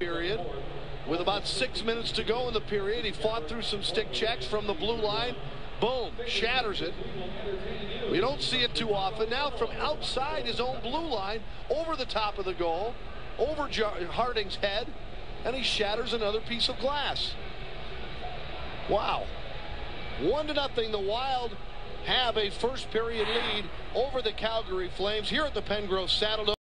period. With about six minutes to go in the period, he fought through some stick checks from the blue line. Boom, shatters it. We don't see it too often. Now from outside his own blue line, over the top of the goal, over Harding's head, and he shatters another piece of glass. Wow. One to nothing, the Wild have a first period lead over the Calgary Flames here at the Pengrowth Saddledome.